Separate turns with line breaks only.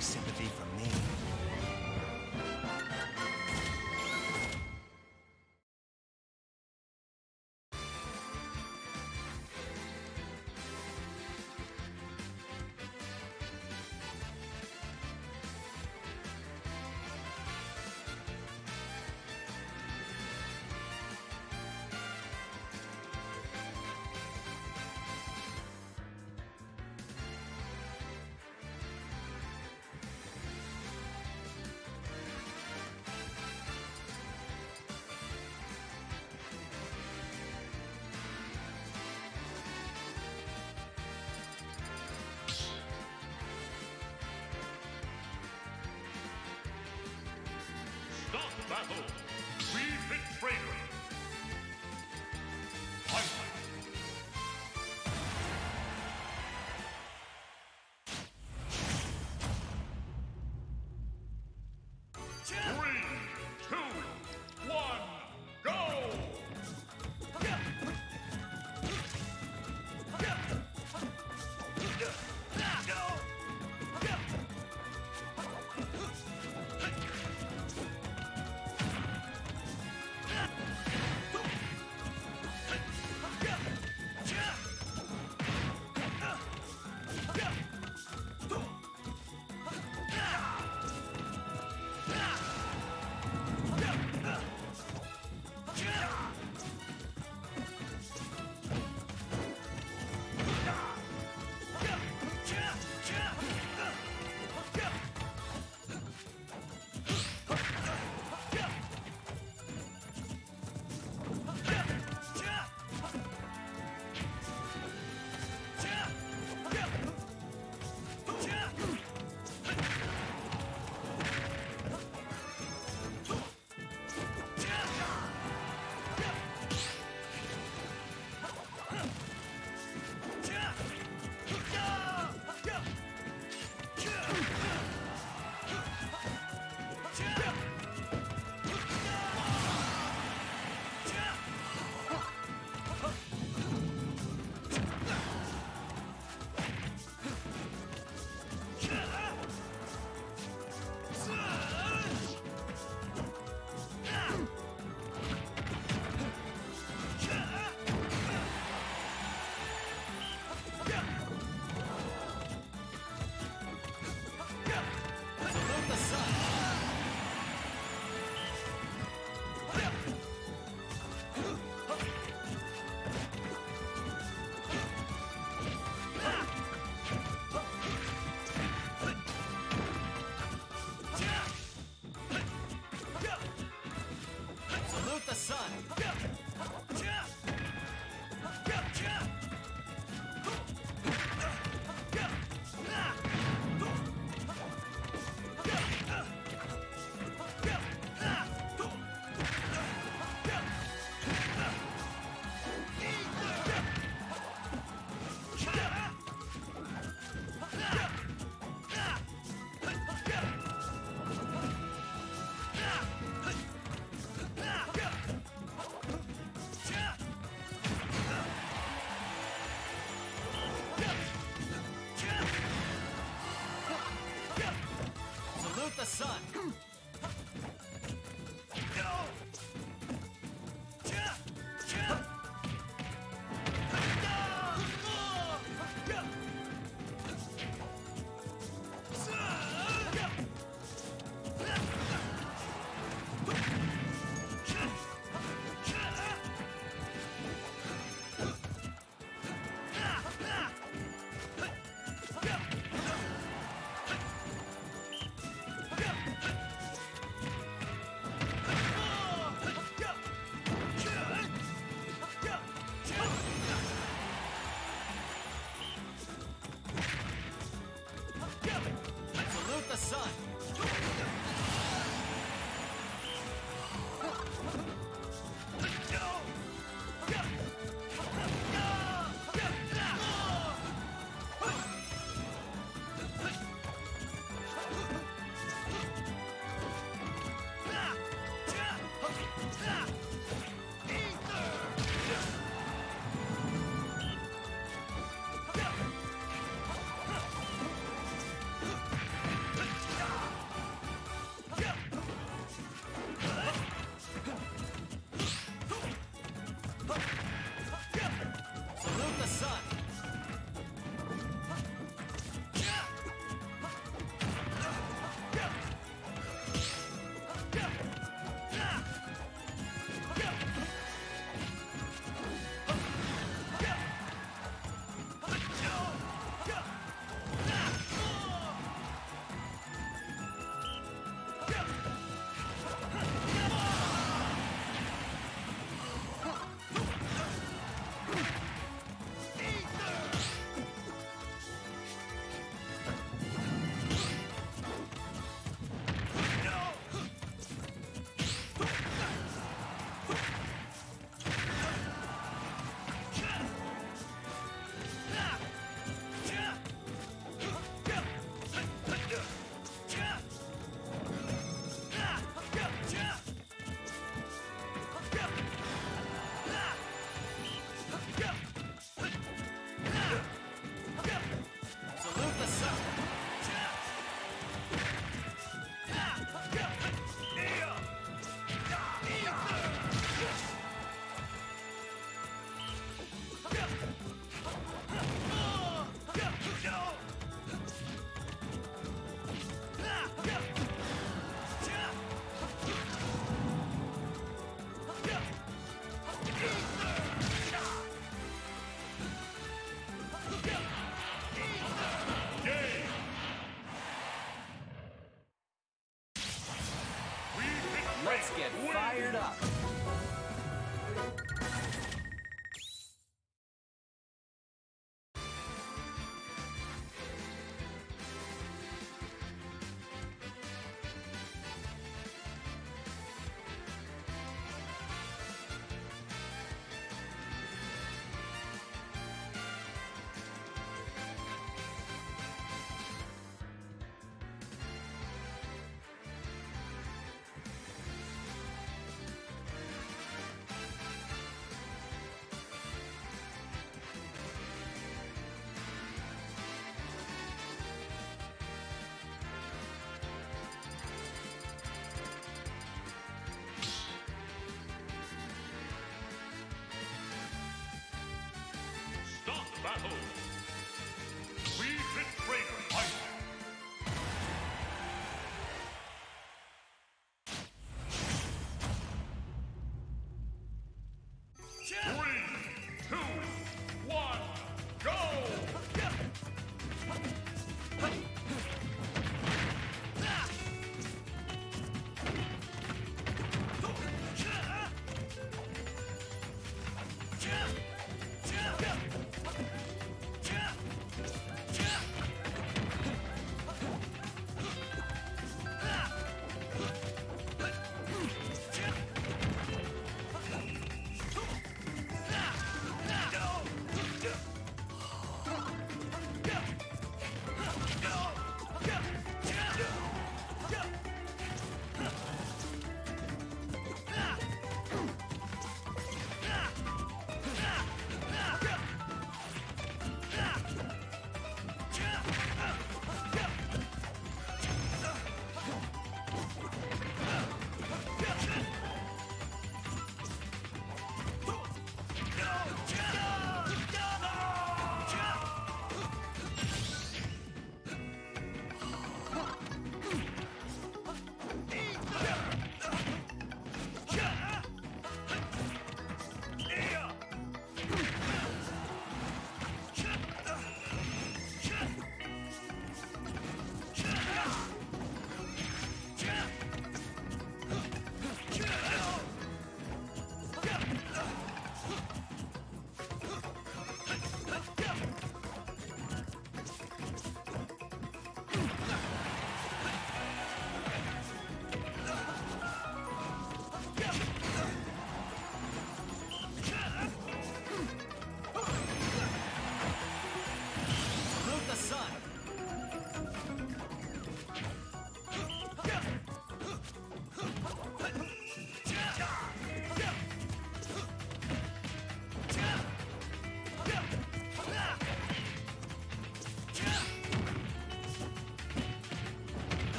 sympathy from me.
Battle! Refit trailer! Fight!
The sun.